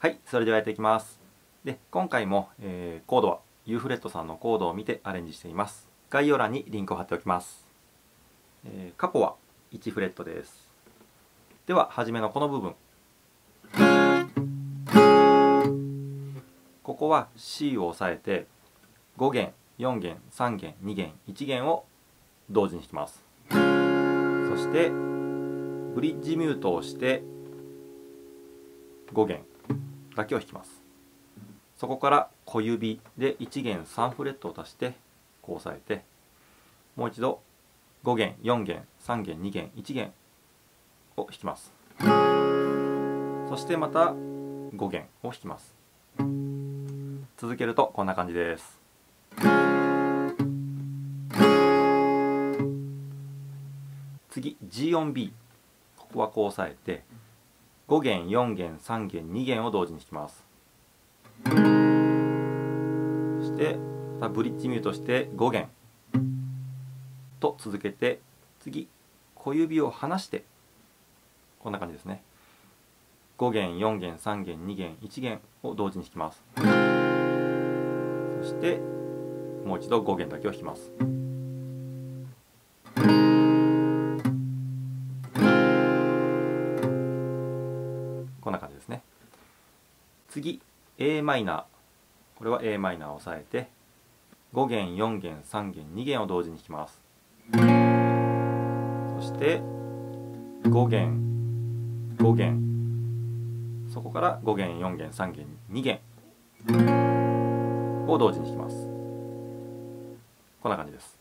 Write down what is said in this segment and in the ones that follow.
はいそれではやっていきます。で今回も、えー、コードはユーフレットさんのコードを見てアレンジしています。概要欄にリンクを貼っておきます、えー、カポは1フレットです。では初めのこの部分。ここは C を押さえて5弦4弦3弦2弦1弦を同時に弾きます。そしてブリッジミュートをして5弦。だけを弾きます。そこから小指で1弦3フレットを足してこう押さえてもう一度5弦4弦3弦2弦1弦を弾きます。そしてまた5弦を弾きます。続けるとこんな感じです。次 G 音 B ここはこう押さえて5弦4弦3弦2弦を同時に弾きます。そしてブリッジミュートして5弦と続けて次小指を離してこんな感じですね。5弦4弦3弦2弦1弦を同時に弾きます。そしてもう一度5弦だけを弾きます。こんな感じですね。次 a マイナーこれは a マイナーを押さえて5弦4弦3弦2弦を同時に弾きます。そして5弦5弦。そこから5弦4弦3弦2弦を同時に弾きます。こんな感じです。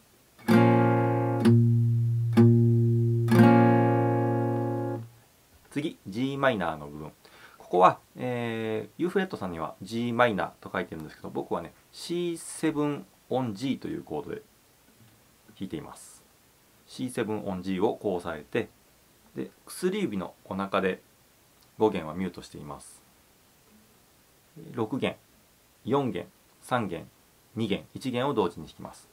マイナーの部分。ここは、えー、ユーフレットさんには g マイナーと書いてるんですけど僕はね C7 on G というコードで弾いています。C7 on G をこう押さえてで薬指のお腹で5弦はミュートしています。6弦4弦3弦2弦1弦を同時に弾きます。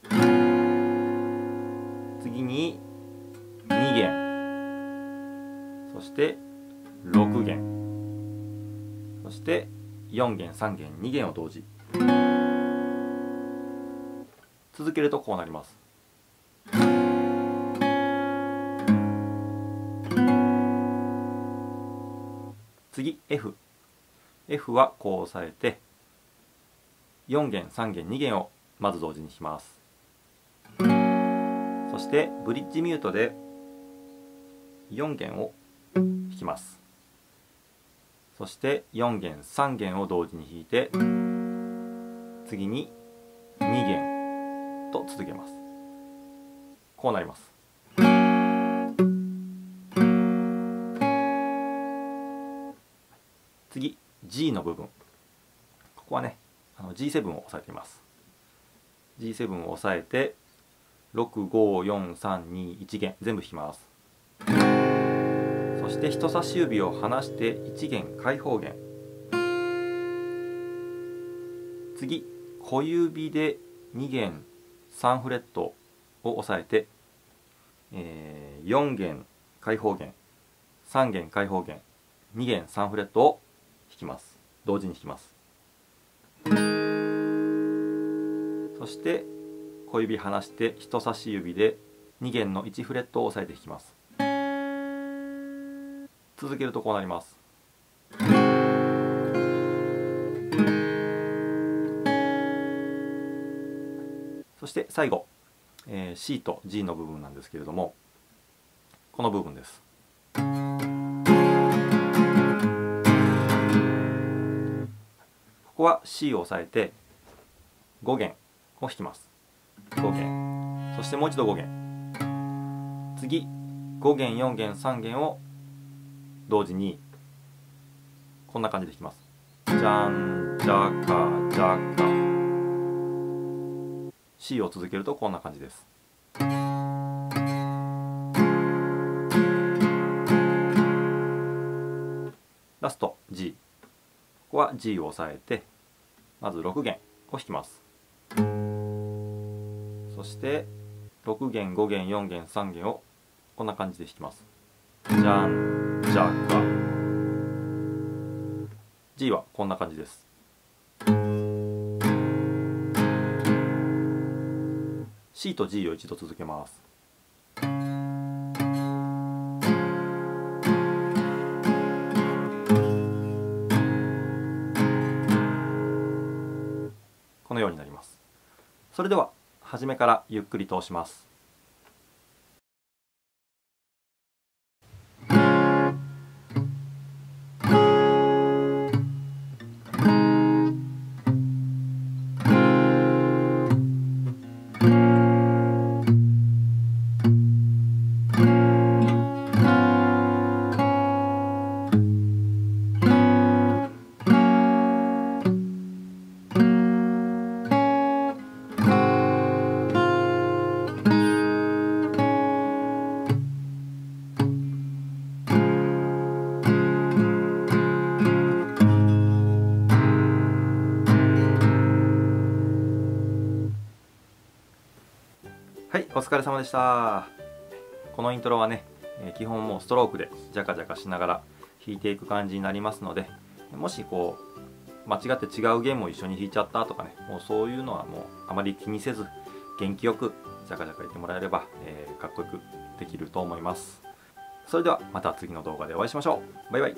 次に2弦。そして6弦。そして4弦3弦2弦を同時。続けるとこうなります。次 F F はこう押さえて4弦3弦2弦をまず同時に弾きます。そしてブリッジミュートで4弦を弾きます。そして4弦3弦を同時に弾いて次に2弦と続けます。こうなります。次 G の部分。ここはねあの G7 を押さえています。G7 を押さえて65431弦全部弾きます。して人差し指を離して1弦開放弦。次小指で2弦3フレットを押さえて、えー、4弦開放弦3弦開放弦2弦3フレットを弾きます。同時に弾きます。そして小指離して人差し指で2弦の1フレットを押さえて弾きます。続けるとこうなります。そして最後、えー、C と G の部分なんですけれどもこの部分です。ここは C を押さえて5弦を弾きます。5弦。そしてもう一度5弦。次5弦4弦3弦を同時にこんな感じで弾きます。じゃんじゃかじゃか C を続けるとこんな感じです。ラスト G ここは G を押さえてまず6弦を弾きます。そして6弦5弦4弦3弦をこんな感じで弾きます。じゃん。じゃか。G はこんな感じです。C と G を一度続けます。このようになります。それでは初めからゆっくり通します。疲れ様でした。このイントロはね基本もうストロークでジャカジャカしながら弾いていく感じになりますのでもしこう間違って違うゲームを一緒に弾いちゃったとかねもうそういうのはもうあまり気にせず元気よくジャカジャカ言ってもらえれば、えー、かっこよくできると思います。それではまた次の動画でお会いしましょう。バイバイ。